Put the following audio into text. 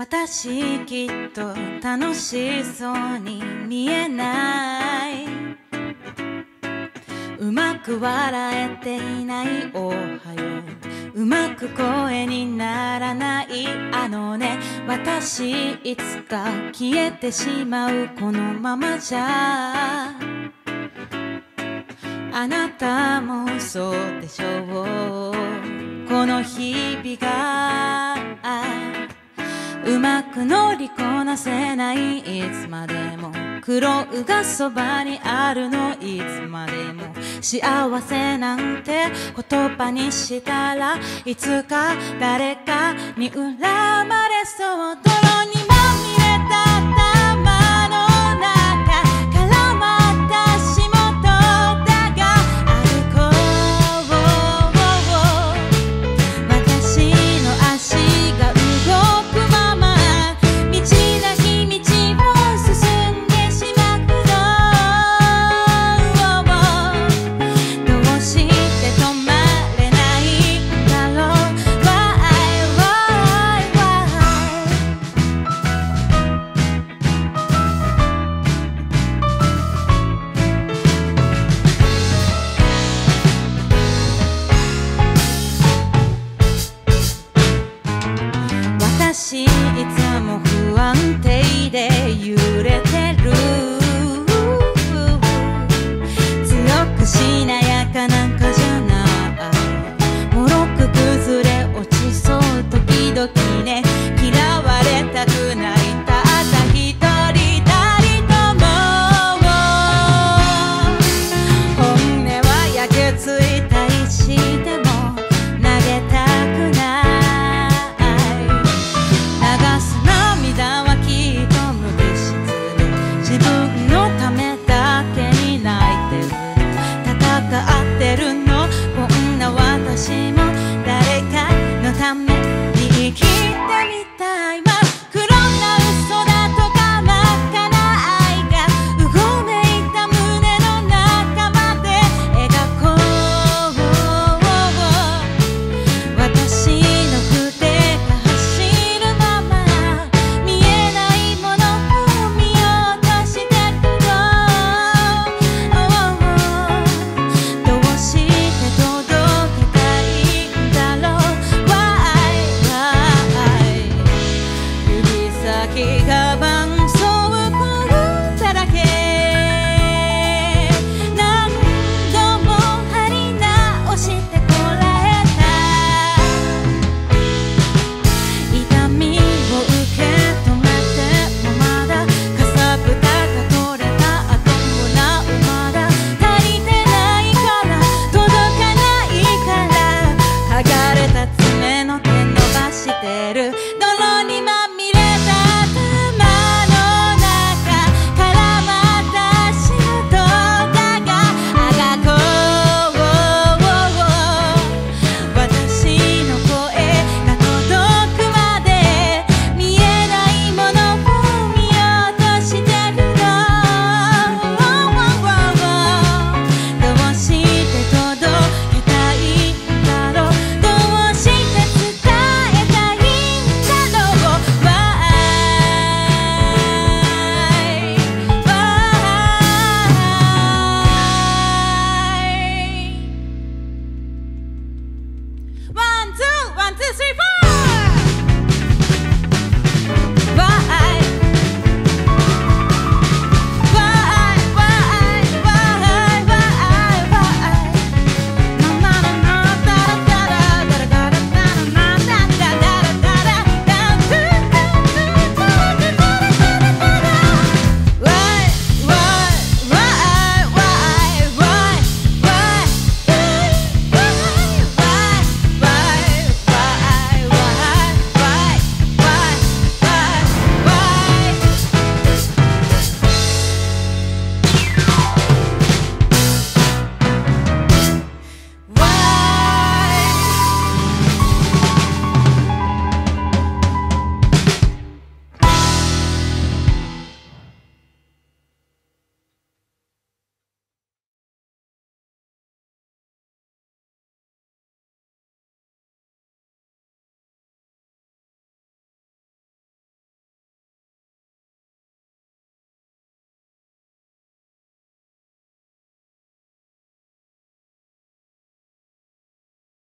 私きっと楽しそうに見えない。うまく笑えていないおはよう。うまく声にならないあのね。私いつか消えてしまうこのままじゃ。あなたもそうでしょう。この日々がうまく乗りこなせない。いつまでも苦労がそばにあるの。いつまでも幸せなんて言葉にしたらいつか誰かに恨まれそう。泥にために生きてみた